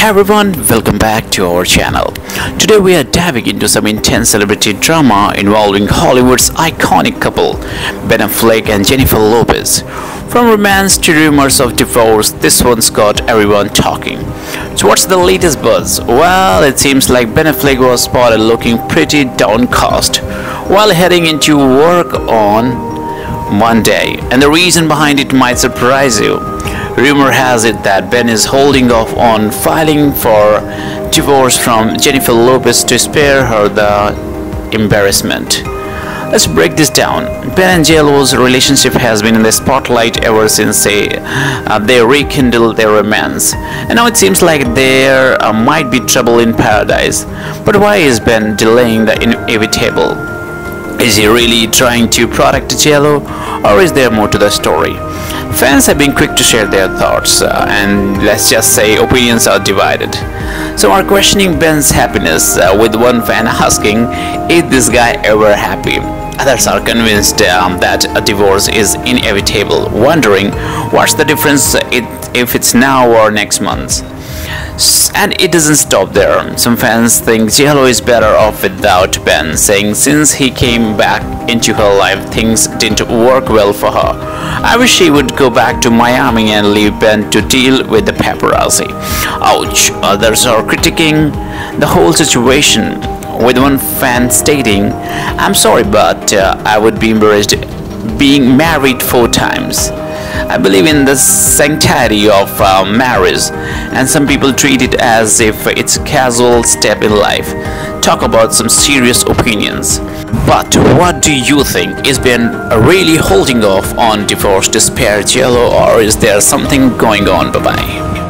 Hey everyone, welcome back to our channel. Today we are diving into some intense celebrity drama involving Hollywood's iconic couple, Ben Affleck and Jennifer Lopez. From romance to rumors of divorce, this one's got everyone talking. So what's the latest buzz? Well, it seems like Ben Affleck was spotted looking pretty downcast while heading into work on Monday, and the reason behind it might surprise you. Rumor has it that Ben is holding off on filing for divorce from Jennifer Lopez to spare her the embarrassment. Let's break this down. Ben and JLo's relationship has been in the spotlight ever since they, uh, they rekindled their romance. And now it seems like there uh, might be trouble in paradise. But why is Ben delaying the inevitable? Is he really trying to protect JLo, or is there more to the story? Fans have been quick to share their thoughts, uh, and let's just say opinions are divided. Some are questioning Ben's happiness, uh, with one fan asking, Is this guy ever happy? Others are convinced um, that a divorce is inevitable, wondering what's the difference if it's now or next month. And it doesn't stop there. Some fans think JLo is better off without Ben, saying since he came back into her life, things didn't work well for her. I wish she would go back to Miami and leave Ben to deal with the paparazzi. Ouch. Others are critiquing the whole situation, with one fan stating, I'm sorry, but uh, I would be embarrassed being married four times. I believe in the sanctity of uh, marriage, and some people treat it as if it's a casual step in life. Talk about some serious opinions. But what do you think? Is Ben really holding off on divorce to or is there something going on? Bye bye.